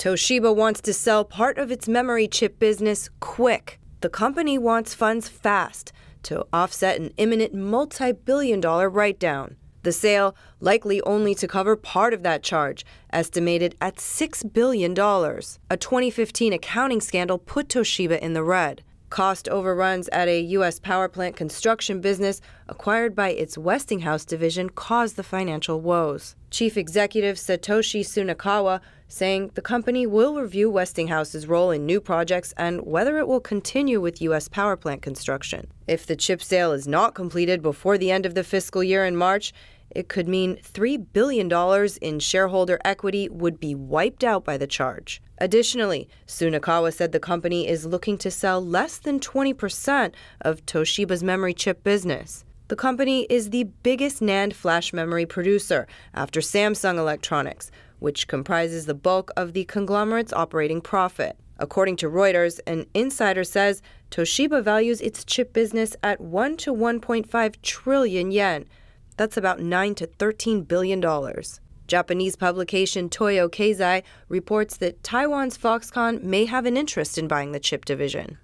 Toshiba wants to sell part of its memory chip business quick. The company wants funds fast to offset an imminent multi billion dollar write down. The sale likely only to cover part of that charge, estimated at $6 billion. A 2015 accounting scandal put Toshiba in the red. Cost overruns at a U.S. power plant construction business acquired by its Westinghouse division caused the financial woes. Chief Executive Satoshi Tsunakawa saying the company will review Westinghouse's role in new projects and whether it will continue with U.S. power plant construction. If the chip sale is not completed before the end of the fiscal year in March, it could mean $3 billion in shareholder equity would be wiped out by the charge. Additionally, Tsunakawa said the company is looking to sell less than 20% of Toshiba's memory chip business. The company is the biggest NAND flash memory producer after Samsung Electronics, which comprises the bulk of the conglomerate's operating profit. According to Reuters, an insider says Toshiba values its chip business at 1 to 1.5 trillion yen. That's about 9 to 13 billion dollars. Japanese publication Toyo Keizai reports that Taiwan's Foxconn may have an interest in buying the chip division.